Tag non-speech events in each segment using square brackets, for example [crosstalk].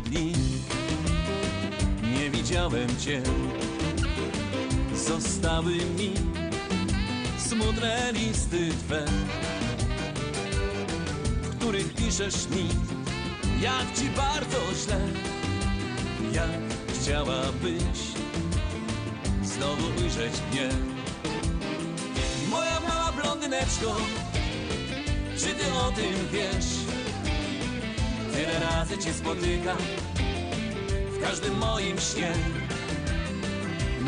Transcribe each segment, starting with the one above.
dni nie widziałem cię. Zostały mi smutne listy twe, w których piszesz mi, jak ci bardzo źle, jak chciałabyś znowu ujrzeć mnie. Moja mała blondyneczko, czy ty o tym wiesz? Tyle razy cię spotykam w każdym moim śnie.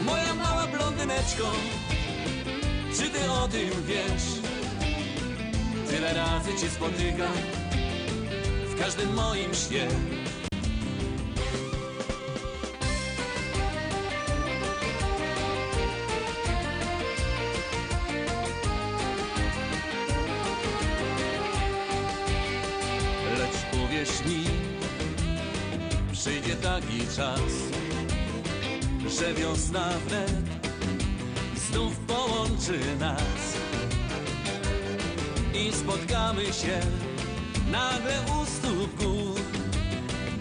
Moja mała blondyneczko, czy ty o tym wiesz? Tyle razy cię spotykam w każdym moim śnie. Wiosna wnet znów połączy nas i spotkamy się nagle u stóp gór,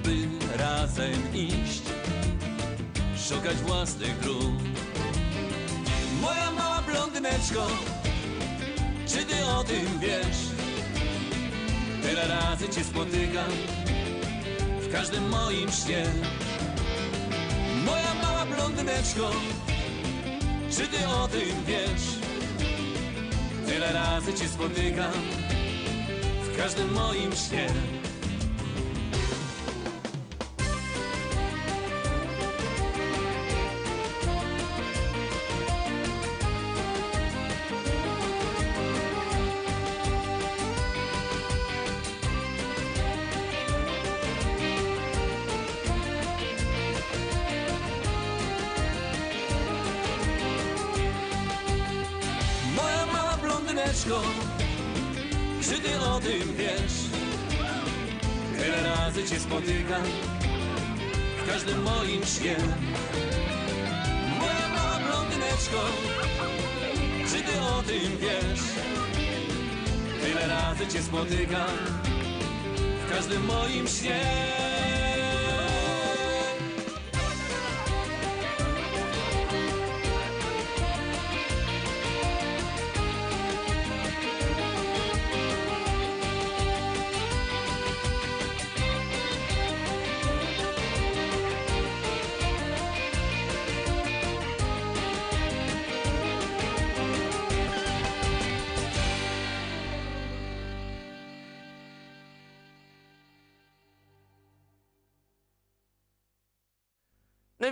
by razem iść, szukać własnych dróg. Moja mała blondyneczko, czy ty o tym wiesz? Tyle razy cię spotykam w każdym moim śnie. Blondyneczko, czy ty o tym wiesz? Tyle razy cię spotykam w każdym moim śnie. Blondyneczko, czy ty o tym wiesz? Tyle razy cię spotykam w każdym moim śnie. Moja mała blondyneczko, czy ty o tym wiesz? Tyle razy cię spotykam w każdym moim śnie.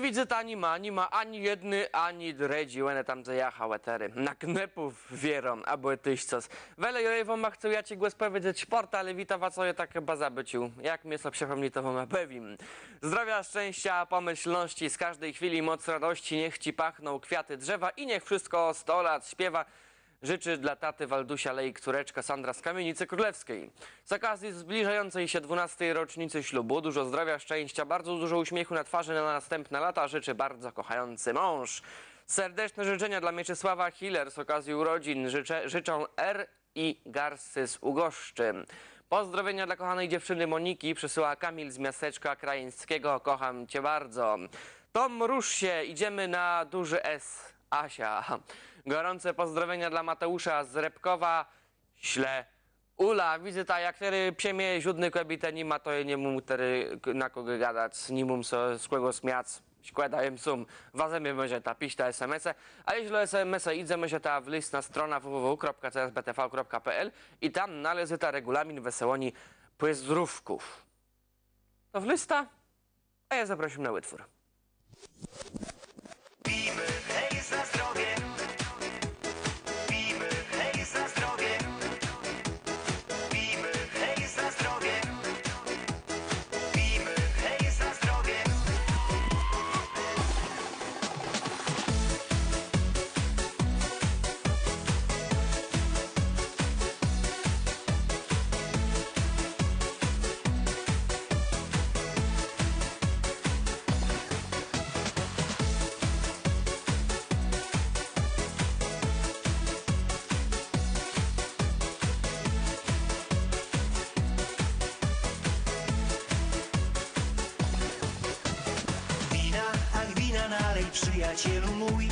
Widzę ta ani ma, nie ma ani jedny, ani dredzi, one tam zajechał etery. Na knepów wierą, albo tyś coś. Wele joj wam chcę ja ci głos powiedzieć sport, ale wita was je tak chyba zabyciu. Jak mnie so przypomni, to wam pewim. Zdrowia, szczęścia, pomyślności, z każdej chwili moc radości, niech ci pachną kwiaty drzewa i niech wszystko sto lat śpiewa. Życzy dla taty Waldusia Lejk córeczka Sandra z Kamienicy Królewskiej. Z okazji zbliżającej się 12. rocznicy ślubu dużo zdrowia, szczęścia, bardzo dużo uśmiechu na twarzy na następne lata życzy bardzo kochający mąż. Serdeczne życzenia dla Mieczysława Hiller z okazji urodzin życzę, życzą R i Garsy z Ugoszczy. Pozdrowienia dla kochanej dziewczyny Moniki przysyła Kamil z miasteczka krajeńskiego. Kocham cię bardzo. Tom, rusz się, idziemy na duży S. Asia. Gorące pozdrowienia dla Mateusza z Repkowa. Śle. Ula, wizyta, jak tery psiemie źródny kobietę nie ma, to nie mu tery na kogo gadać, nie mum so z kogo śmiać. Składajem sum, wazemy może ta piść ta SMS-e, a jeśli SMS-e idziemy się ta w list na strona www.csbtv.pl i tam należy ta regulamin wesołoni pozdrówków. To w lista, a ja zapraszam na wytwór. Przyjacielu mój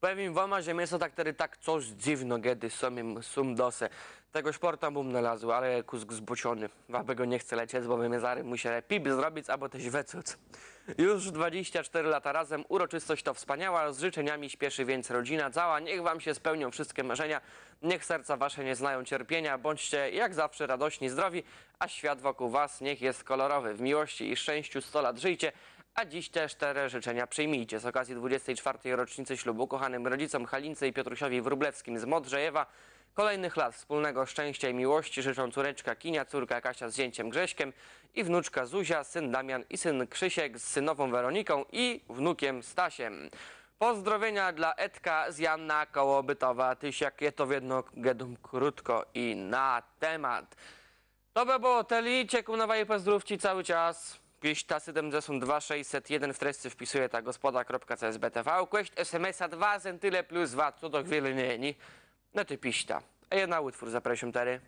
Powiem wam, że mięso tak tedy tak coś dziwno, kiedy samym sum dose. Tego szporta bym nalazł, ale kusk zbociony. Wabego nie chce lecieć, bo my zary musi pip zrobić, albo też wecuc. Już 24 lata razem, uroczystość to wspaniała, z życzeniami śpieszy więc rodzina cała. Niech wam się spełnią wszystkie marzenia, niech serca wasze nie znają cierpienia. Bądźcie jak zawsze radośni, zdrowi, a świat wokół was niech jest kolorowy. W miłości i szczęściu 100 lat żyjcie, a dziś te cztery życzenia przyjmijcie. Z okazji 24. rocznicy ślubu kochanym rodzicom Halince i Piotrusiowi Wróblewskim z Modrzejewa kolejnych lat wspólnego szczęścia i miłości życzą córeczka Kinia, córka Kasia z zięciem Grześkiem i wnuczka Zuzia, syn Damian i syn Krzysiek z synową Weroniką i wnukiem Stasiem. Pozdrowienia dla Edka z Janna Kołobytowa. Tyś jak je to w jedno gedum krótko i na temat. To by było teli, cieku nowej pozdrówci cały czas. Piśta 72 601 w treści wpisuje ta gospoda.csbtv. Kłeść SMS-a 2 zentyle plus 2, co do chwili nie, nie. No ty piśta. A ja na utwór zapraszam tery.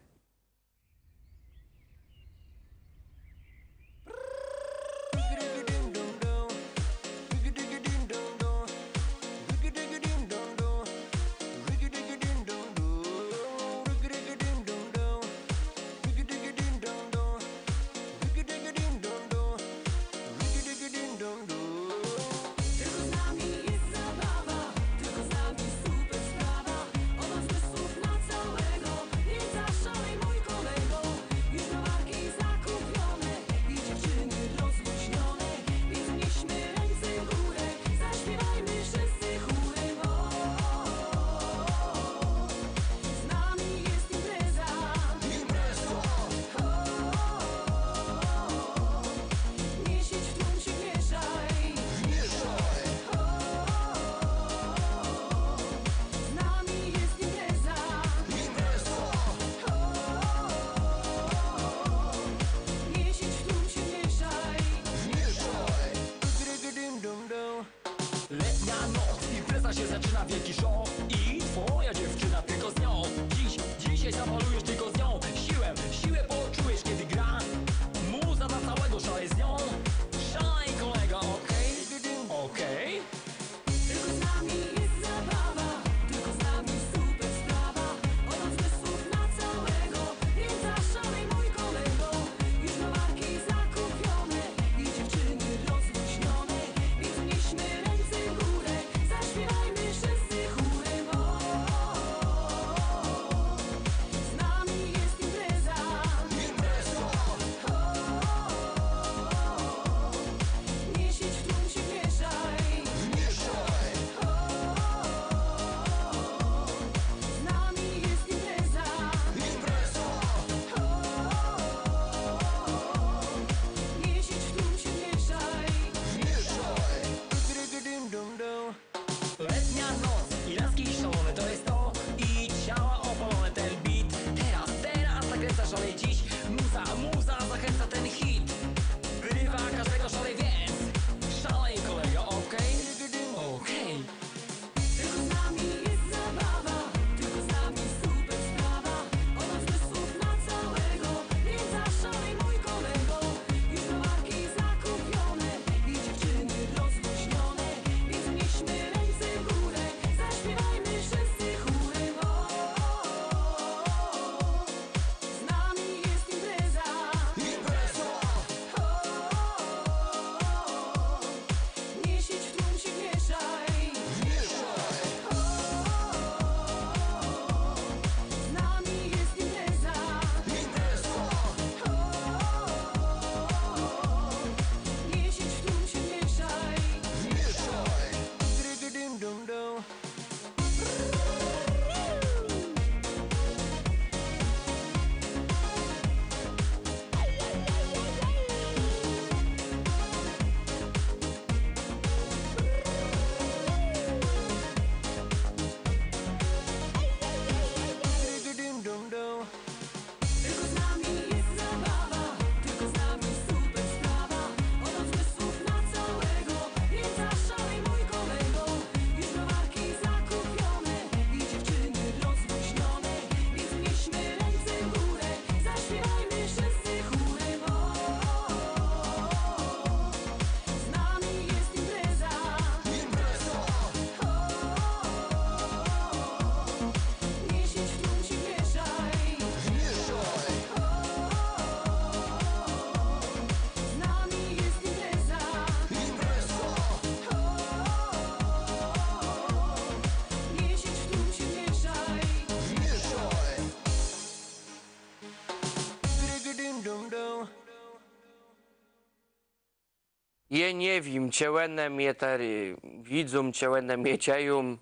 Je nie wiem, cielenem je tery, widzum cielenem jeciejum,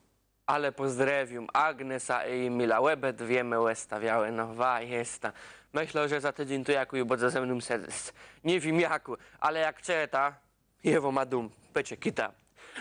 ale pozdrawiam Agnesa i Mila Łebet, wiemy, łestawiały, no wa, jest ta. Myślę, że za tydzień tu jaku będzie ze mną sedes. Nie wiem jaku, ale jak czyta, jewo ma dum, pecie kita.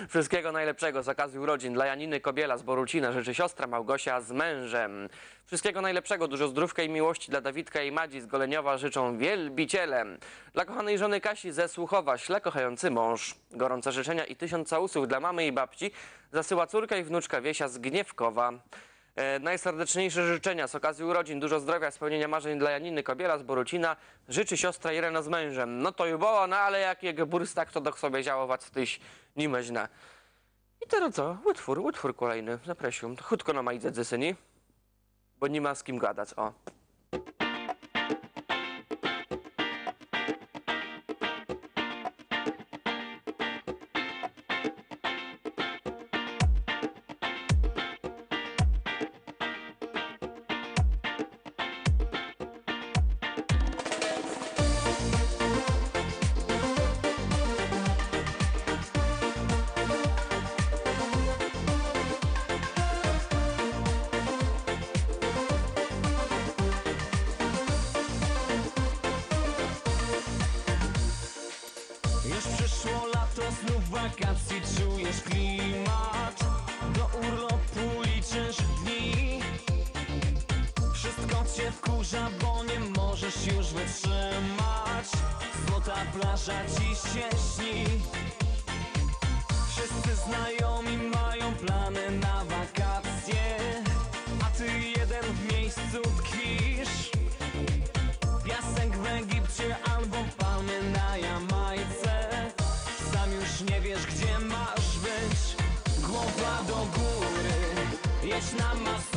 Wszystkiego najlepszego z okazji urodzin dla Janiny Kobiela z Borucina, życzy siostra Małgosia z mężem. Wszystkiego najlepszego, dużo zdrówka i miłości dla Dawidka i Madzi z Goleniowa życzą wielbicielem. Dla kochanej żony Kasi ze Słuchowa, śle kochający mąż. Gorące życzenia i tysiąc całusów dla mamy i babci zasyła córka i wnuczka Wiesia z Gniewkowa. E, najserdeczniejsze życzenia z okazji urodzin, dużo zdrowia, spełnienia marzeń dla Janiny Kobiela z Borucina. Życzy siostra Irena z mężem. No to już było, no ale jak burstak, to do sobie działować tyś nie. I teraz co? Utwór, utwór kolejny. Zapraszam. To chutko na majdze dzysyni, bo nie ma z kim gadać, o. it's not my fault.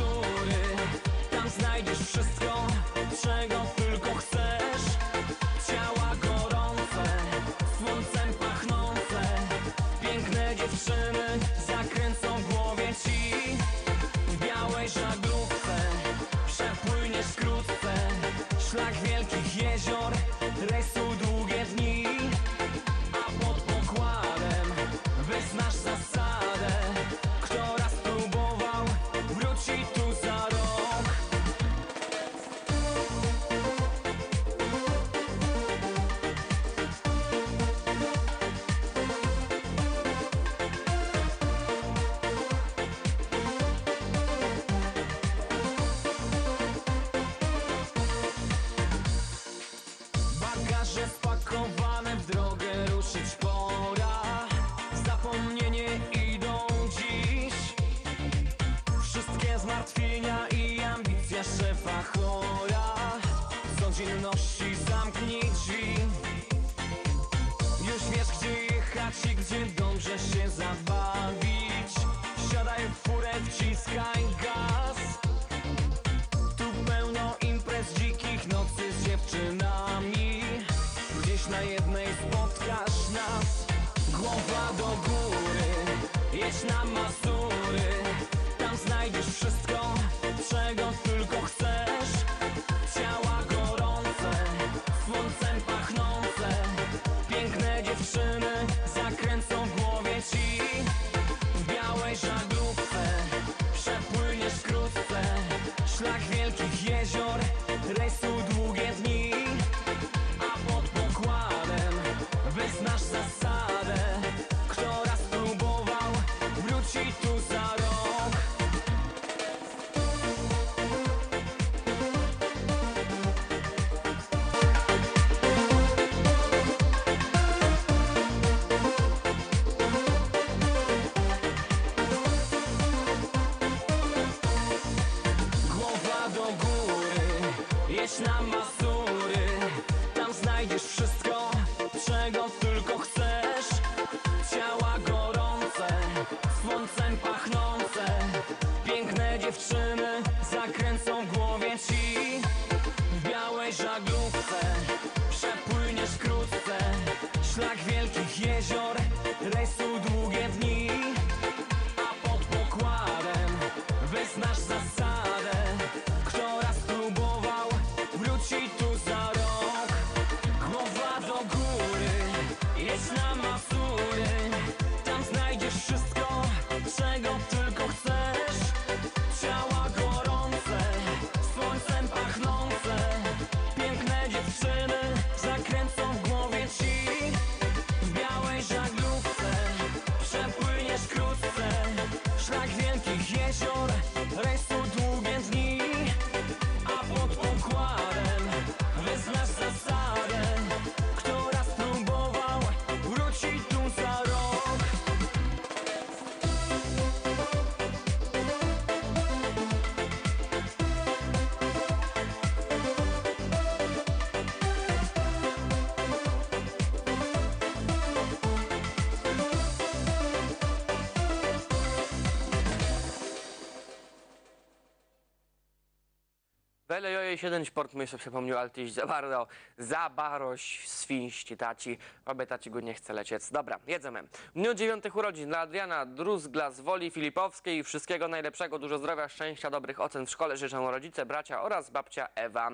Joje jeden sport mi się przypomniał, ale tyś za bardzo zabaroś świńści taci. Obie taci go nie chce lecieć. Dobra, jedzemy. W dniu dziewiątych urodzin dla Adriana Druzgla z Woli Filipowskiej. Wszystkiego najlepszego, dużo zdrowia, szczęścia, dobrych ocen w szkole życzą rodzice, bracia oraz babcia Ewa.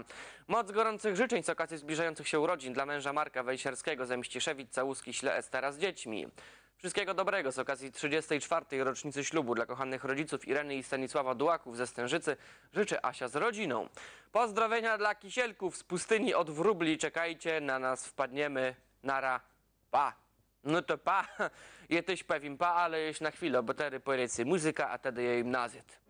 Moc gorących życzeń z okazji zbliżających się urodzin dla męża Marka Wejsierskiego ze Mściszewic, Całuski, Śle, Estera z dziećmi. Wszystkiego dobrego z okazji 34. rocznicy ślubu dla kochanych rodziców Ireny i Stanisława Dułaków ze Stężycy życzy Asia z rodziną. Pozdrowienia dla kisielków z pustyni od wróbli. Czekajcie, na nas wpadniemy. Nara. Pa. No to pa. [laughs] Jesteś pewien pa, ale już na chwilę, bo teraz pojedzie muzyka, a wtedy jej nazet.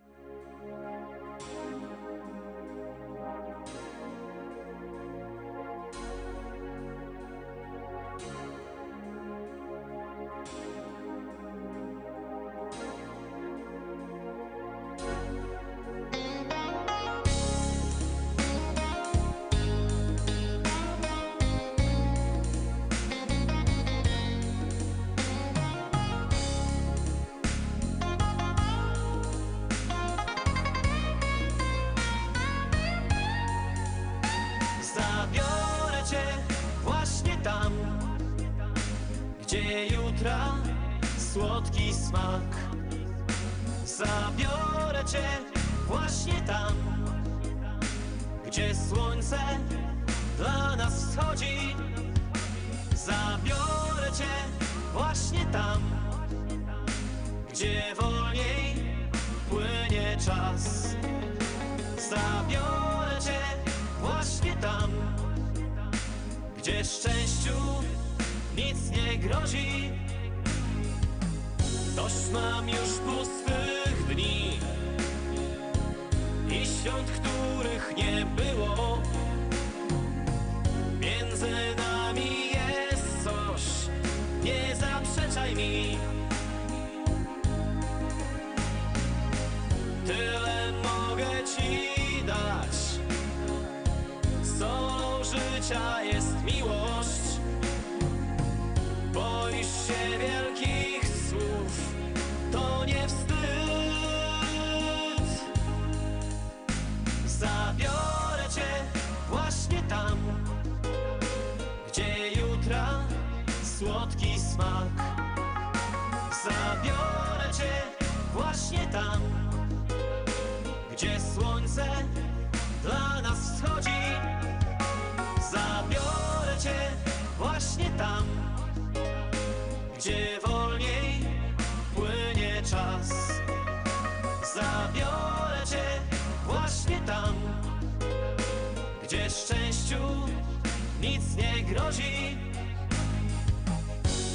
Nic nie grozi.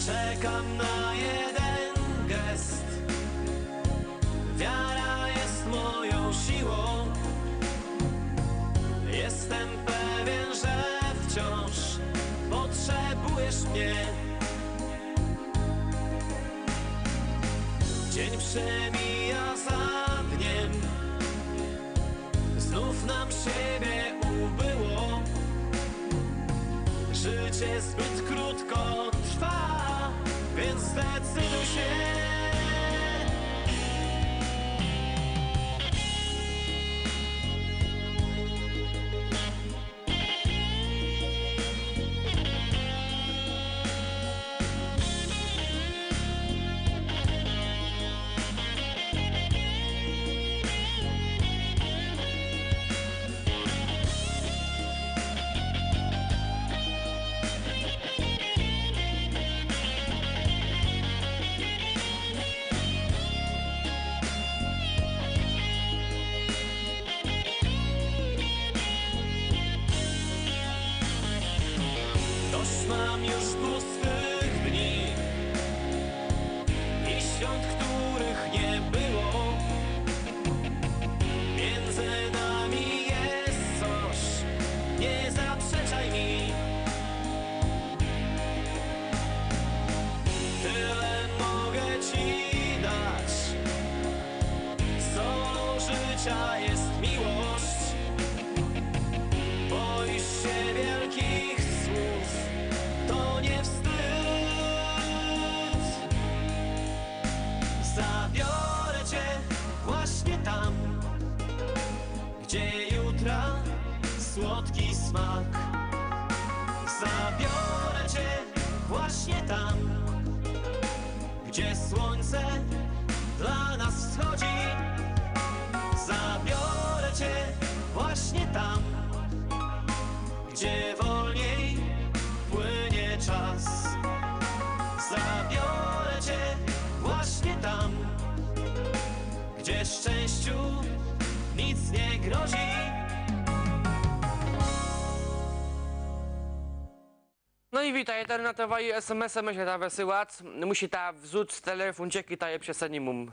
Czekam na jeden gest. Wiara jest moją siłą. Jestem pewien, że wciąż potrzebujesz mnie. Dzień przemija za dniem, znów nam siebie Życie zbyt krótko trwa, więc zdecyduj się. Grozi. No i witaj, internetowa i SMS-a myślę ta wysyłać. Musi ta wrzuc telefon cieki ta je przesenimum.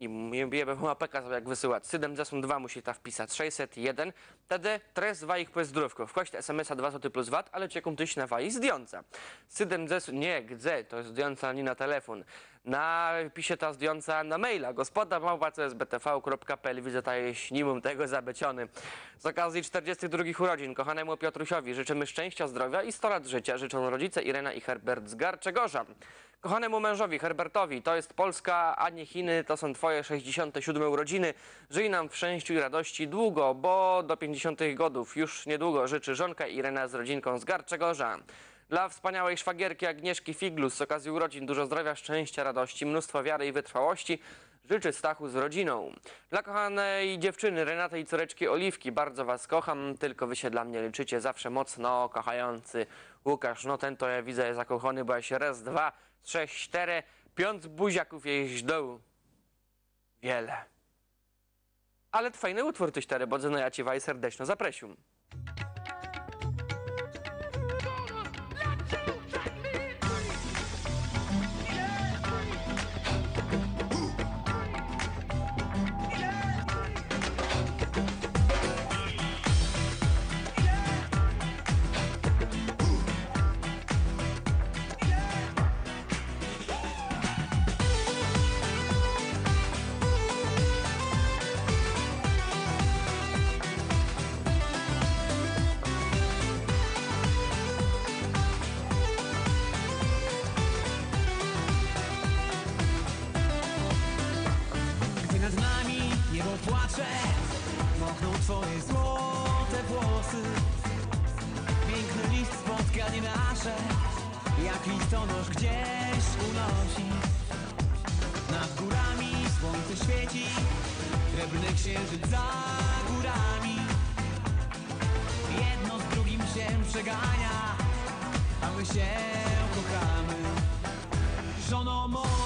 I jebę mu apeka jak wysyłać. 72 musi ta wpisać. 601. Wtedy tres dwa ich pozdrówków. Wkłaść SMS-a 2 zł plus VAT, ale cieką tyś na waj zdjąca. 70 nie, gdzie, to jest zdjąca nie na telefon. Na pisie ta zdjąca na maila. Gospoda małpa csbtv.pl. Widzę ta śnimum tego zabeciony. Z okazji 42 urodzin kochanemu Piotrusiowi życzymy szczęścia, zdrowia i 100 lat życia. Życzą rodzice Irena i Herbert z Garczegorza. Kochanemu mężowi Herbertowi, to jest Polska, a nie Chiny, to są twoje 67 urodziny. Żyj nam w szczęściu i radości długo, bo do 50 godów już niedługo życzy żonka Irena z rodzinką z Garczegorza. Dla wspaniałej szwagierki Agnieszki Figlus z okazji urodzin dużo zdrowia, szczęścia, radości, mnóstwo wiary i wytrwałości życzy Stachu z rodziną. Dla kochanej dziewczyny Renaty i córeczki Oliwki bardzo was kocham, tylko wy się dla mnie liczycie zawsze mocno, kochający Łukasz. No ten to ja widzę jest zakochany, bo ja się raz, dwa, trzech, cztery, piąt buziaków jeść dołu. Wiele. Ale fajny utwór tyś cztery, bo ja ci waj serdecznie zaprosił. Thank you. Mokną twoje złote włosy. Piękny list spotkanie nasze. Jak listonosz gdzieś unosi. Nad górami słońce świeci. Srebrny księżyc za górami. Jedno z drugim się przegania A my się kochamy. Żono moja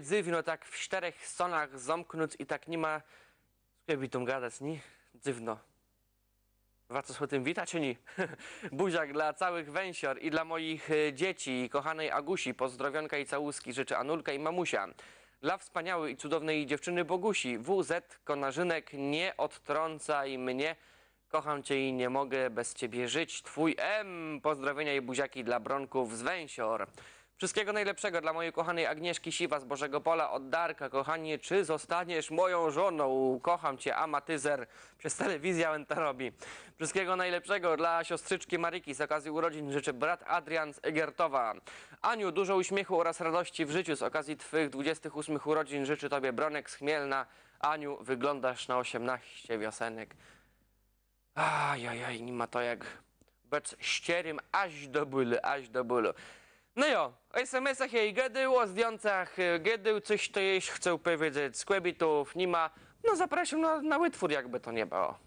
Dziwno, tak w czterech stronach zamknąć i tak nie ma... Z tą gadać, nie? Dziwno. Warto się tym witać, czy nie? [laughs] Buziak dla całych węsior i dla moich e, dzieci i kochanej Agusi, pozdrowionka i całuski życzę Anulka i mamusia. Dla wspaniałej i cudownej dziewczyny Bogusi, WZ Konarzynek, nie odtrącaj mnie. Kocham cię i nie mogę bez ciebie żyć. Twój M. Pozdrowienia i buziaki dla Bronków z Węsior. Wszystkiego najlepszego dla mojej kochanej Agnieszki Siwa z Bożego Pola od Darka. Kochanie, czy zostaniesz moją żoną? Kocham cię, amatyzer. Przez telewizję Łęta robi. Wszystkiego najlepszego dla siostrzyczki Maryki z okazji urodzin życzę brat Adrian z Egertowa. Aniu, dużo uśmiechu oraz radości w życiu z okazji twych 28 urodzin życzy tobie Bronek z Chmielna. Aniu, wyglądasz na 18 wiosenek. Ajajaj, nie ma to jak być szczerym aż do bólu, aż do bólu. No jo, o SMS-ach jej gedył, o zdjącach e, gedył, coś to jeść chcę powiedzieć, skłebitów nie ma. No zapraszam na, na wytwór, jakby to nie było.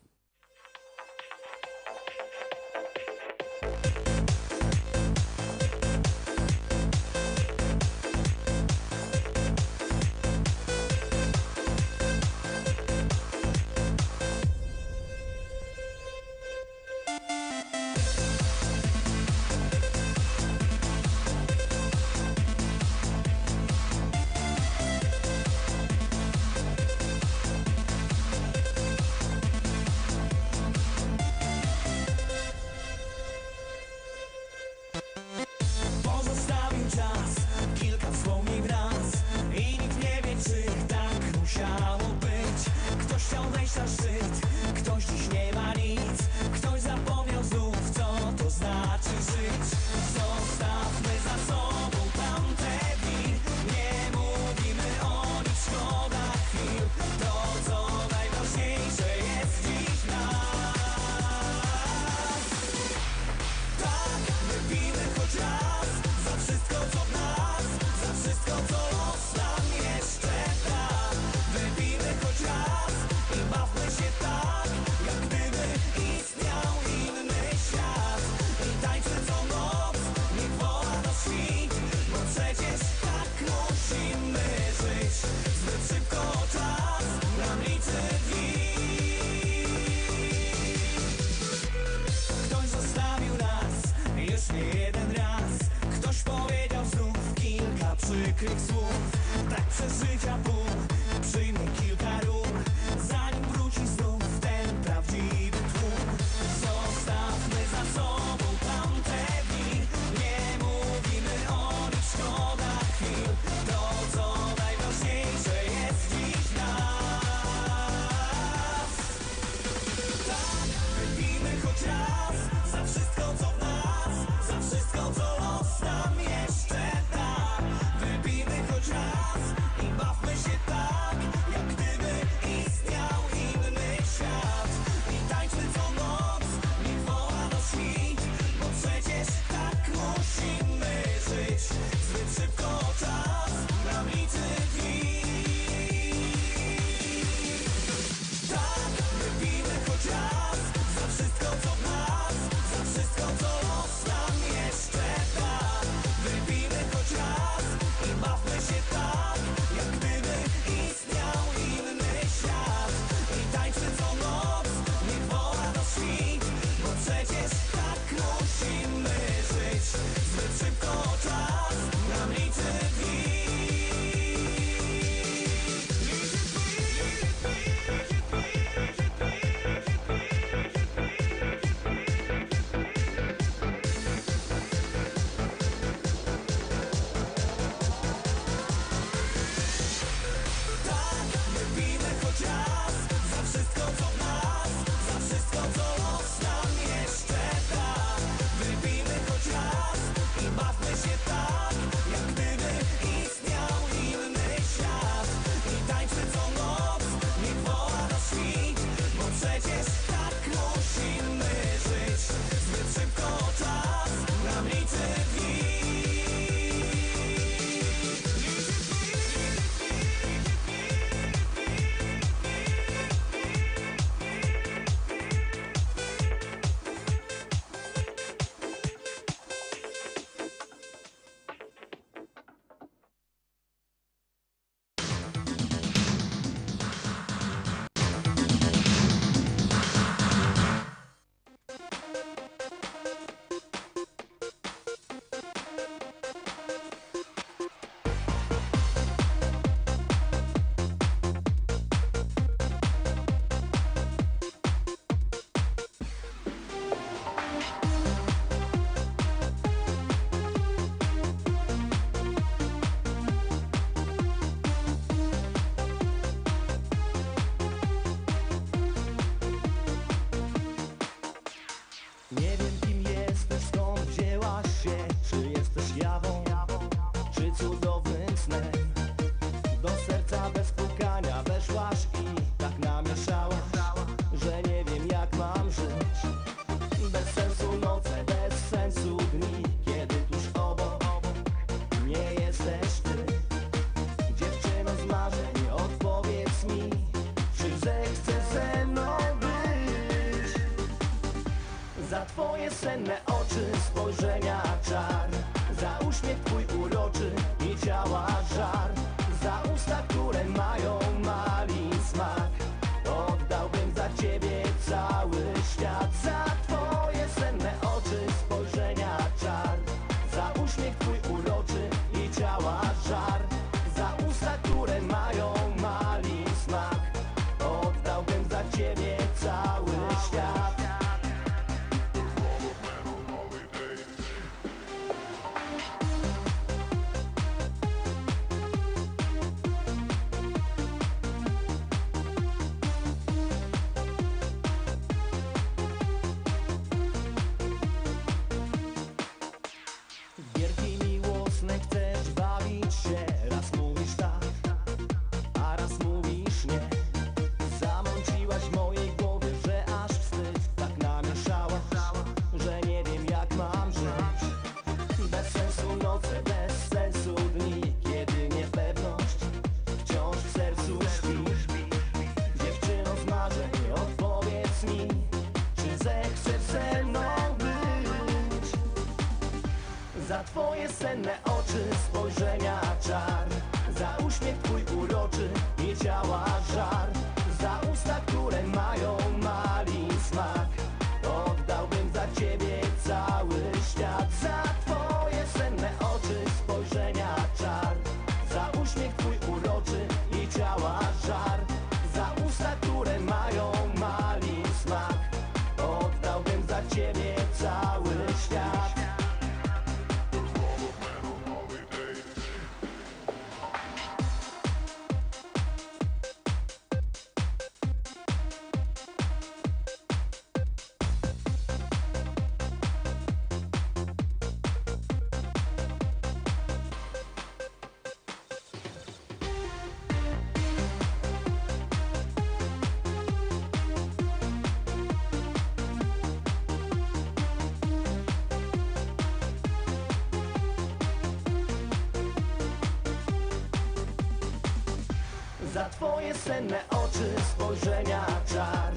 Za twoje senne oczy spojrzenia czar.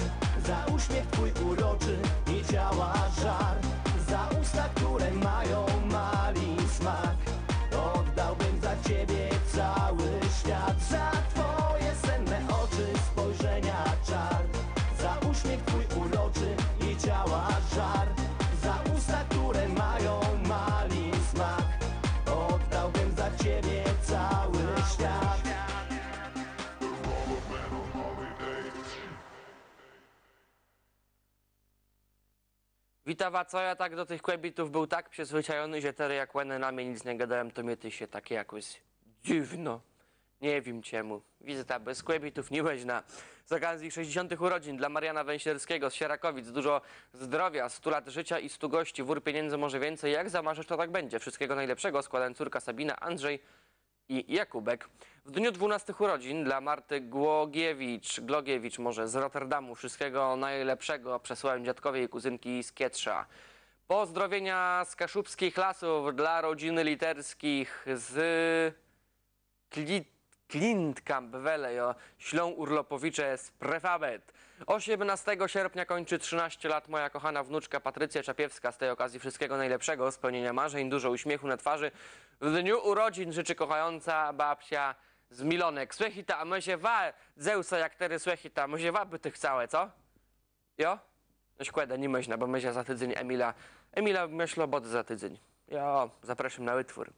Za uśmiech twój uroczy i ciała żar. Za usta, które mają malin smak Oddałbym za ciebie cały świat. Za twoje senne oczy spojrzenia czar. Za uśmiech twój uroczy Witawa, co ja tak do tych kłębitów był tak przyzwyczajony, że teraz jak łenę na mnie nic nie gadałem, to mnie ty się takie jakoś dziwno. Nie wiem czemu. Wizyta bez kłębitów niewoźna. Z okazji 60. urodzin dla Mariana Węsierskiego z Sierakowic. Dużo zdrowia, 100 lat życia i 100 gości. Wór pieniędzy może więcej. Jak zamarzysz, to tak będzie. Wszystkiego najlepszego. Składam córka Sabina, Andrzej i Jakubek. W dniu 12 urodzin dla Marty Głogiewicz, Glogiewicz może z Rotterdamu. Wszystkiego najlepszego przesłałem dziadkowie i kuzynki z Kietrza. Pozdrowienia z kaszubskich lasów dla rodziny literskich z Kli, Klintkamp Welejo, ślą urlopowicze z Prefabet. 18 sierpnia kończy 13 lat moja kochana wnuczka Patrycja Czapiewska. Z tej okazji wszystkiego najlepszego, spełnienia marzeń, dużo uśmiechu na twarzy. W dniu urodzin życzy kochająca babcia z Milonek. Słuchajta, a my się wa, Zeusa jak tery słuchajta, my się waby tych całe, co? Jo? No szkoda, nie myślę, bo myślę za tydzień Emila. Emila myślę, bo za tydzień. Jo, zapraszam na wytwór.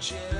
Wita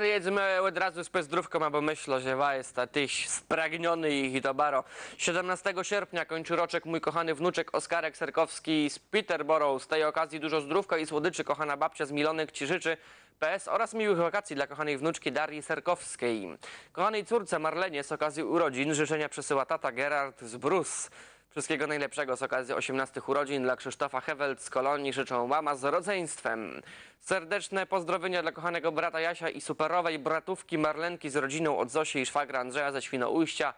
Teraz jedzmy od razu z pezdrówką, bo myślę, że wa jest tyś spragniony ich do baro. 17 sierpnia kończy roczek mój kochany wnuczek Oskarek Serkowski z Peterborough. Z tej okazji dużo zdrówka i słodyczy kochana babcia z Milonek ci życzy. PS oraz miłych wakacji dla kochanej wnuczki Darii Serkowskiej. Kochanej córce Marlenie z okazji urodzin życzenia przesyła tata Gerard z Brus. Wszystkiego najlepszego z okazji 18 urodzin dla Krzysztofa Hewelt z Kolonii życzą mama z rodzeństwem. Serdeczne pozdrowienia dla kochanego brata Jasia i superowej bratówki Marlenki z rodziną od Zosi i szwagra Andrzeja ze Świnoujścia.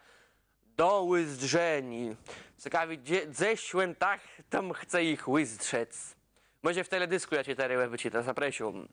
Do Łyzdrzeni. Ciekawi, gdzie ze świętach tam chce ich łyzdrzec. Może w teledysku ja cię teraz wyczyta, zapraszam.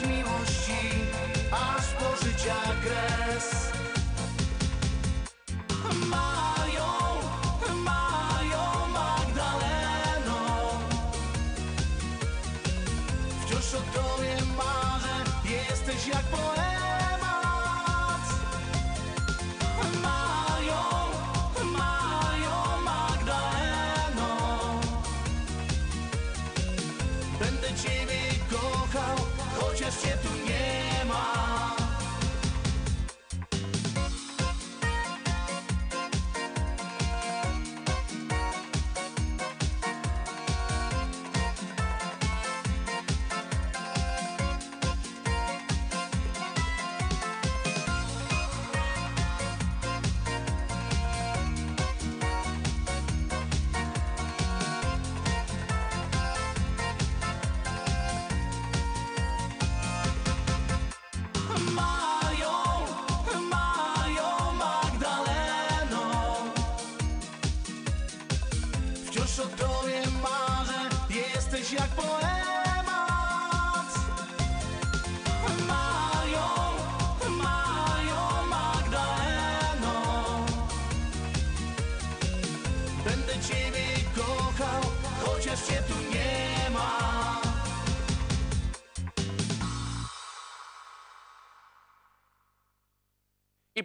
Miłości aż po życia kres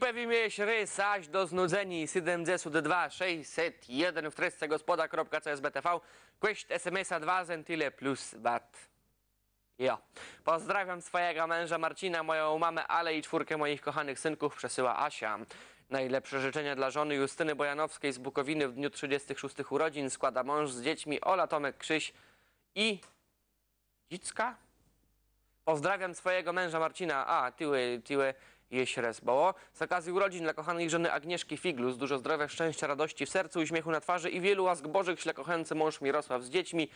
Pewnie rysać do znudzeni 702 601 w tresce gospoda.csbtv Kweść SMS-a 2 zentyle plus bat. Jo. Pozdrawiam swojego męża Marcina, moją mamę Ale i czwórkę moich kochanych synków przesyła Asia. Najlepsze życzenia dla żony Justyny Bojanowskiej z Bukowiny w dniu 36 urodzin składa mąż z dziećmi Ola, Tomek, Krzyś i... Dzicka? Pozdrawiam swojego męża Marcina. A, tyły, tyły, jeść resboło. Z okazji urodzin dla kochanej żony Agnieszki Figlus. Dużo zdrowia, szczęścia, radości w sercu, uśmiechu na twarzy i wielu łask bożych śle kochający mąż Mirosław z dziećmi,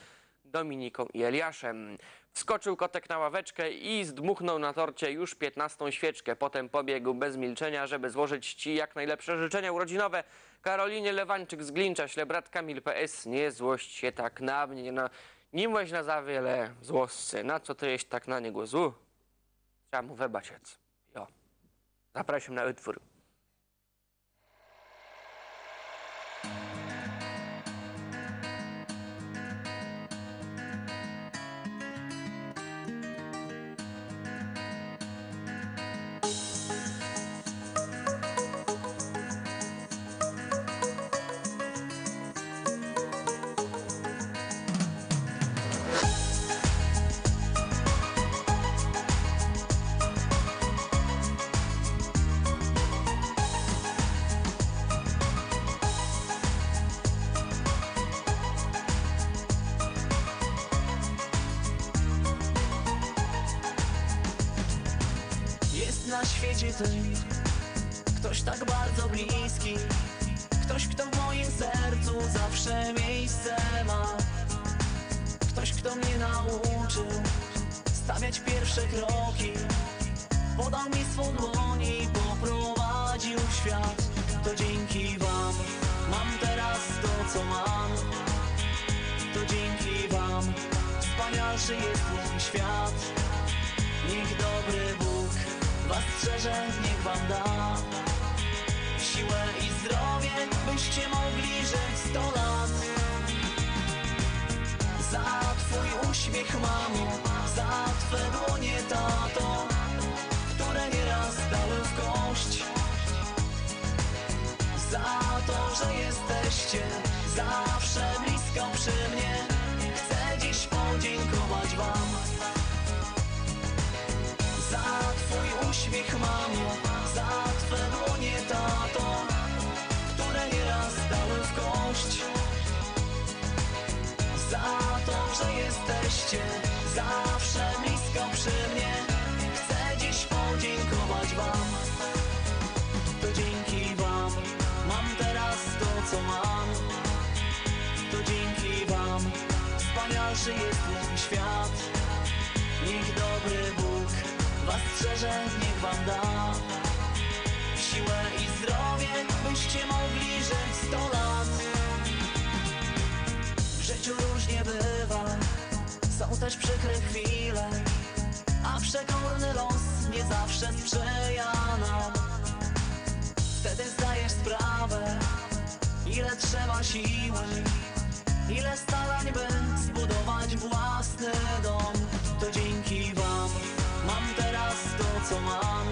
Dominiką i Eliaszem. Wskoczył kotek na ławeczkę i zdmuchnął na torcie już piętnastą świeczkę. Potem pobiegł bez milczenia, żeby złożyć ci jak najlepsze życzenia urodzinowe. Karolinie Lewańczyk z Glincza, śle brat Kamil PS. Nie złość się tak na mnie, no. Nie młeś na za wiele złoscy. Na co to jest tak na niego zły? Trzeba mu wybaczyć. Zapraszam na utwór. Za twój uśmiech, mamo, za twe dłonie, tato, które nieraz dały w kość. Za to, że jesteście zawsze blisko przy mnie, chcę dziś podziękować wam. Za twój uśmiech, mamo, jesteście zawsze blisko przy mnie, chcę dziś podziękować wam. To dzięki wam mam teraz to, co mam. To dzięki wam wspanialszy jest mój świat. Niech dobry Bóg was strzeże, niech wam da siłę i zdrowie, byście mogli żyć są też przykre chwile, a przekorny los nie zawsze sprzyja nam. Wtedy zdajesz sprawę, ile trzeba siły, ile starań, by zbudować własny dom. To dzięki wam mam teraz to, co mam.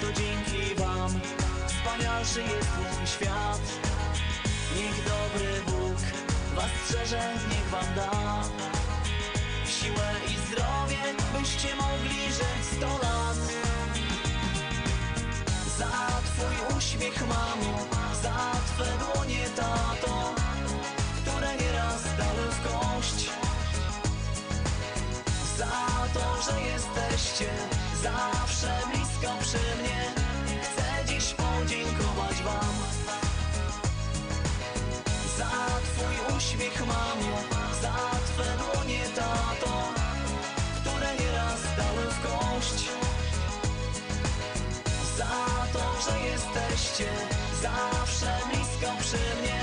To dzięki wam wspanialszy jest mój świat. Niech dobry Bóg was strzeże, niech wam da siłę i zdrowie, byście mogli żyć sto lat. Za twój uśmiech, mamo, za twe dłonie, tato, które nieraz dały w kość. Za to, że jesteście zawsze blisko przy mnie, chcę dziś podziękować wam. Za twój uśmiech, mamo, za twe dłonie, tato, które nieraz w kość. Za to, że jesteście zawsze blisko przy mnie,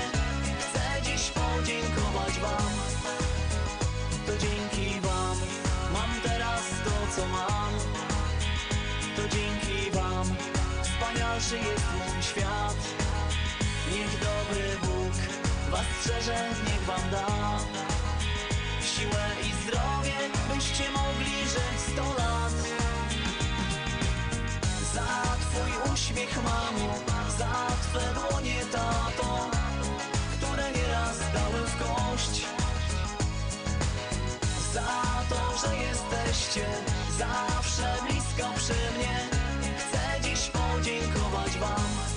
chcę dziś podziękować wam. To dzięki wam mam teraz to, co mam. To dzięki wam wspanialszy jest mój świat. Niech dobry Bóg was strzeże, niech wam da siłę i zdrowie, byście mogli żyć sto lat. Za twój uśmiech, mamo, za twe dłonie, tato, które nieraz dały w kość. Za to, że jesteście zawsze blisko przy mnie, chcę dziś podziękować wam.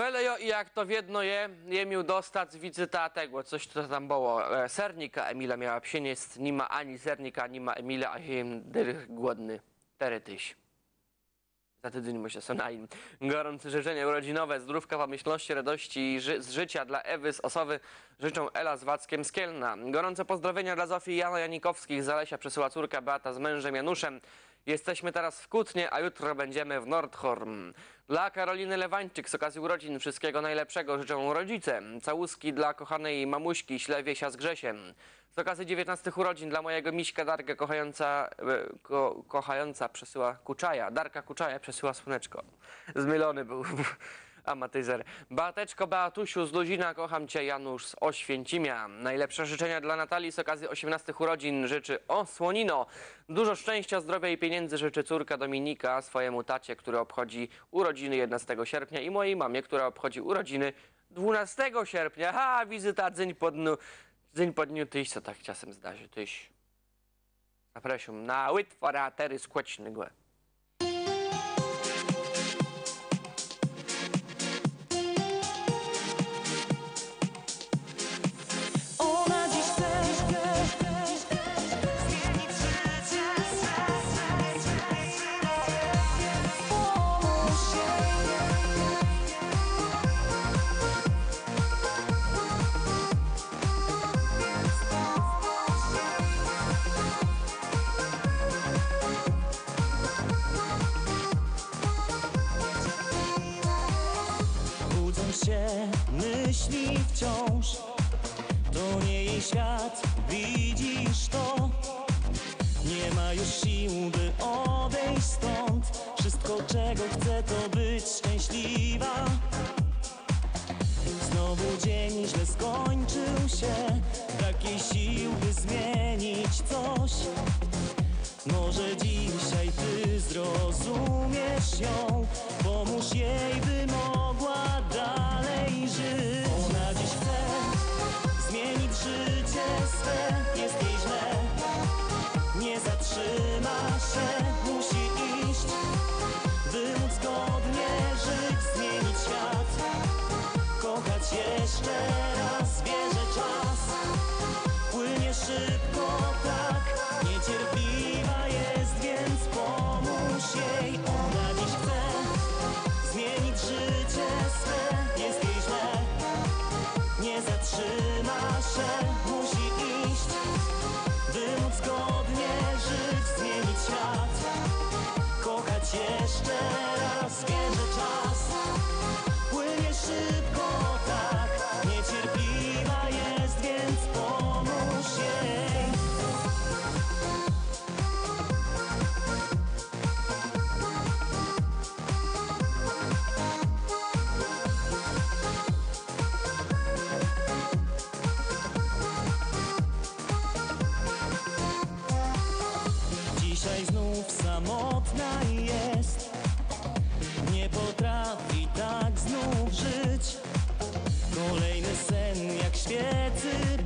Welejo i jak to w jedno je, je mił dostać wizyta tego, coś to tam było. E, sernika Emila miała przynieść, nie ma ani sernika, nie ma Emila, a jem dych głodny. Teretyś. Za tydzień muszę sobie na im. Gorące życzenia urodzinowe, zdrówka, pomyślności, radości i ży z życia dla Ewy z Osowy życzą Ela z Wackiem z Kielna. Gorące pozdrowienia dla Zofii Jana Janikowskich z Zalesia przesyła córka Beata z mężem Januszem. Jesteśmy teraz w Kutnie, a jutro będziemy w Nordhorn. Dla Karoliny Lewańczyk z okazji urodzin wszystkiego najlepszego życzą rodzice. Całuski dla kochanej mamuśki Ślewiesia z Grzesiem. Z okazji 19 urodzin dla mojego miśka Darka kochająca, e, ko, kochająca przesyła Kuczaja. Darka Kuczaja przesyła słoneczko. Zmylony był [laughs] amatyzer. Beateczko Beatusiu z Luzina, kocham Cię Janusz z Oświęcimia. Najlepsze życzenia dla Natalii z okazji 18 urodzin życzy Osłonino. Dużo szczęścia, zdrowia i pieniędzy życzy córka Dominika swojemu tacie, który obchodzi urodziny 11 sierpnia i mojej mamie, która obchodzi urodziny 12 sierpnia. Ha, wizyta dzień po dniu, dzień po dniu tyś, co tak czasem zdarzy, tyś. Zapraszam na wytwora tery skłecznego. Ona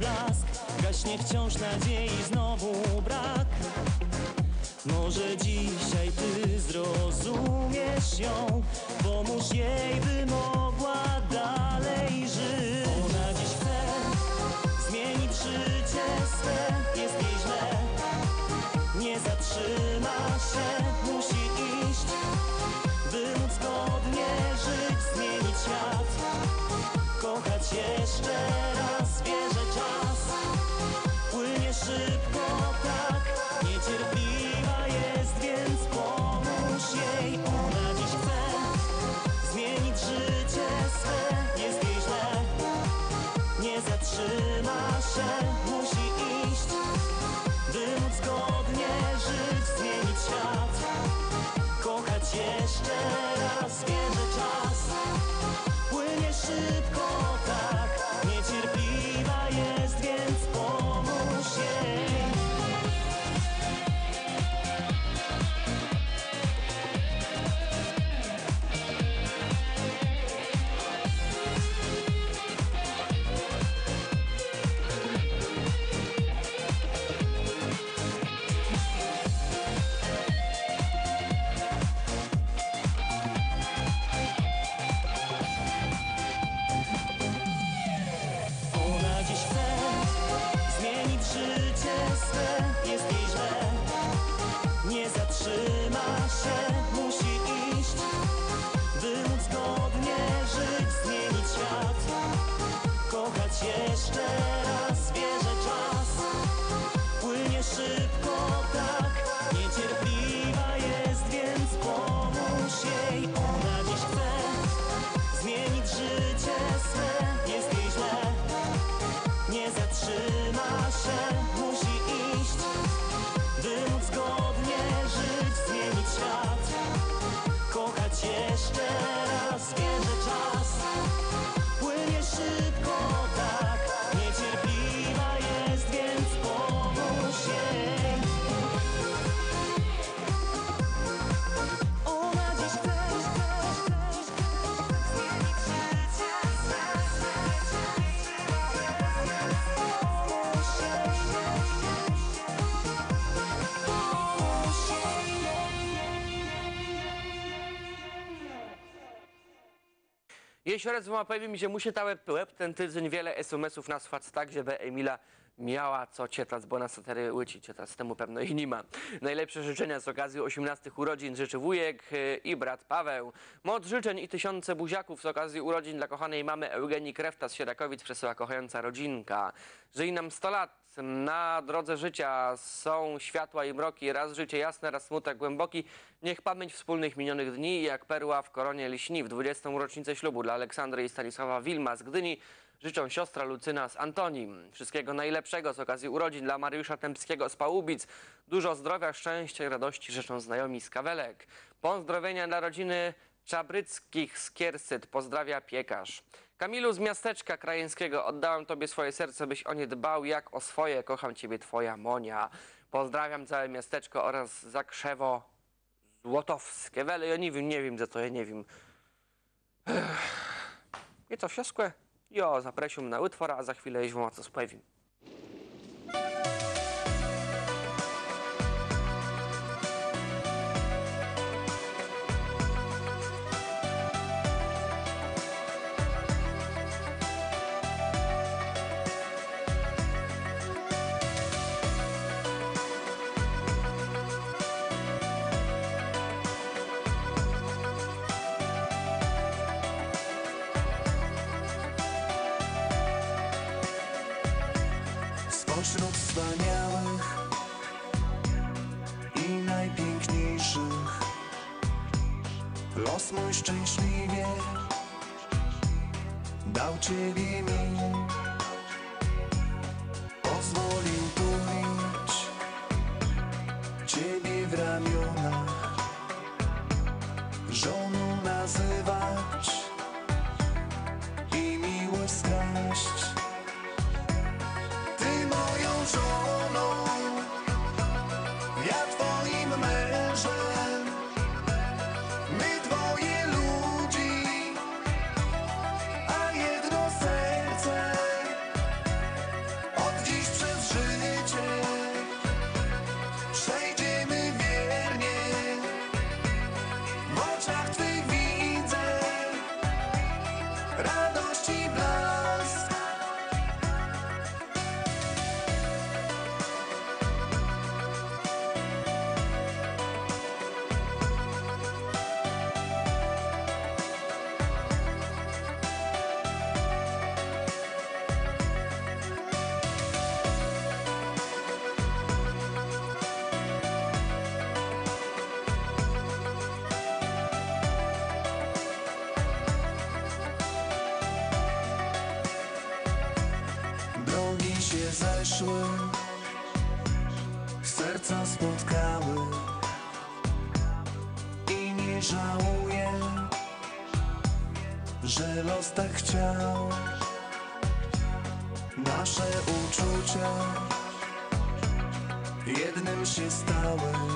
blask. Gaśnie wciąż nadziei znowu brak. Może dzisiaj ty zrozumiesz ją Pomóż jej, by mogła dalej żyć. Ona dziś chce zmienić życie swe. Jest jej źle, nie zatrzyma się szybko tak. Niecierpliwa jest, więc pomóż jej. Ona dziś chce zmienić życie swe. Jest jej źle, nie zatrzyma się. Musi iść, by móc godnie żyć Zmienić świat, kochać jeszcze raz Wie, że czas płynie szybko Jeśli raz wam powiem, że musi ta web ten tydzień wiele SMS-ów nasłać tak, żeby Emila miała co czytać, bo na satery łyci czytać, temu pewno i nie ma. Najlepsze życzenia z okazji 18 urodzin życzy wujek y, i brat Paweł. Moc życzeń i tysiące buziaków z okazji urodzin dla kochanej mamy Eugenii Krefta z Sierakowic przesyła kochająca rodzinka. Żyj nam 100 lat, Na drodze życia są światła i mroki, raz życie jasne, raz smutek głęboki. Niech pamięć wspólnych minionych dni jak perła w koronie lśni. W 20. rocznicę ślubu dla Aleksandry i Stanisława Wilma z Gdyni życzą siostra Lucyna z Antonim. Wszystkiego najlepszego z okazji urodzin dla Mariusza Tempskiego z Pałubic. Dużo zdrowia, szczęścia i radości życzą znajomi z Kawelek. Pozdrowienia dla rodziny Czabryckich z Kiersyt. Pozdrawia piekarz. Kamilu z miasteczka krajeńskiego, oddałem Tobie swoje serce, byś o nie dbał jak o swoje. Kocham Ciebie, Twoja Monia. Pozdrawiam całe miasteczko oraz Zakrzewo Złotowskie. Wele, ja nie wiem, nie wiem, za to ja nie wiem. Ech. I co, wszystko? Jo, zaprosił na utwór, a za chwilę już wam co spowiem. Ciebie w uczucia jednym się stały,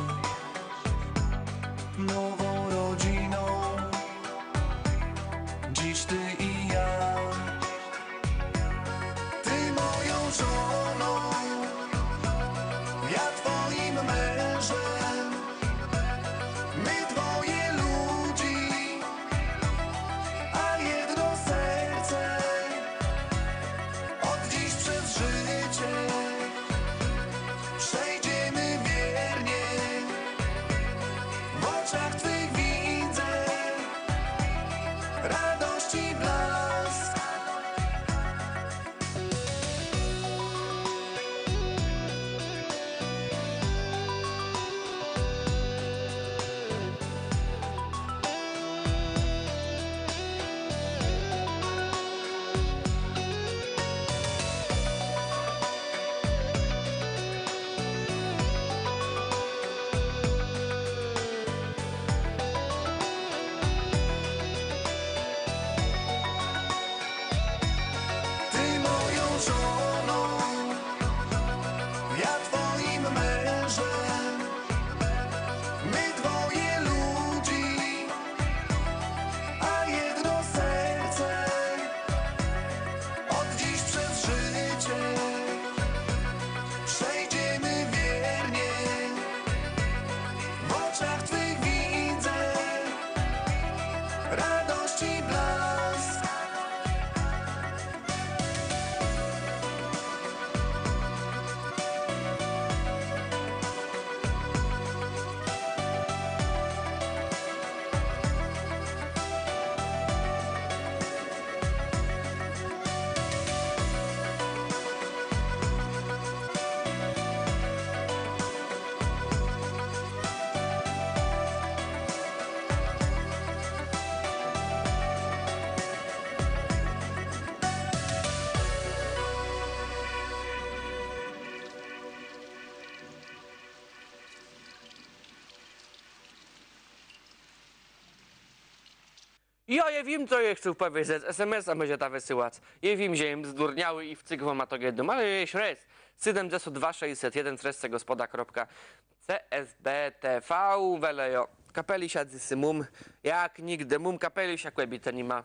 Ja je wiem, co je chcę powiedzieć, SMS-a będzie ta wysyłać. Je wiem, że im zdurniały i w cygwo ma to jedno, ale je średz. 72 601 treście gospoda.csbtv welejo. Kapeli siadzy symum, jak nigdy mum kapeli się kłebice nie ma.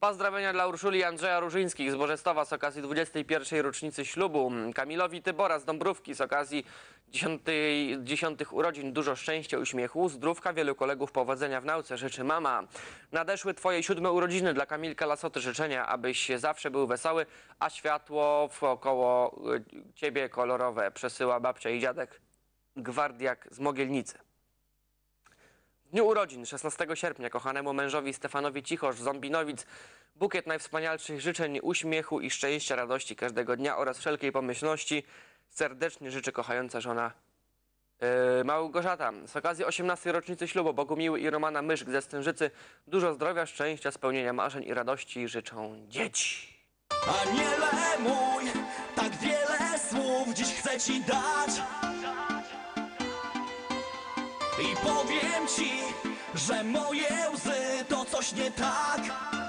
Pozdrowienia dla Urszuli Andrzeja Różyńskich z Bożestowa z okazji 21. rocznicy ślubu, Kamilowi Tybora z Dąbrówki z okazji 10, 10 urodzin, dużo szczęścia, uśmiechu, zdrówka, wielu kolegów, powodzenia w nauce, życzy mama. Nadeszły twoje siódme urodziny dla Kamilka Lasoty, życzenia, abyś zawsze był wesoły, a światło wokoło y, ciebie kolorowe przesyła babcia i dziadek Gwardiak z Mogielnicy. Dniu urodzin 16 sierpnia kochanemu mężowi Stefanowi Cichosz z Zombinowic bukiet najwspanialszych życzeń, uśmiechu i szczęścia, radości każdego dnia oraz wszelkiej pomyślności serdecznie życzy kochająca żona yy, Małgorzata. Z okazji 18. rocznicy ślubu Bogumiły i Romana Myszk ze Stężycy dużo zdrowia, szczęścia, spełnienia marzeń i radości życzą dzieci. Aniele mój, tak wiele słów dziś chcę ci dać I powiem ci, że moje łzy to coś nie tak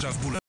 Czas bóle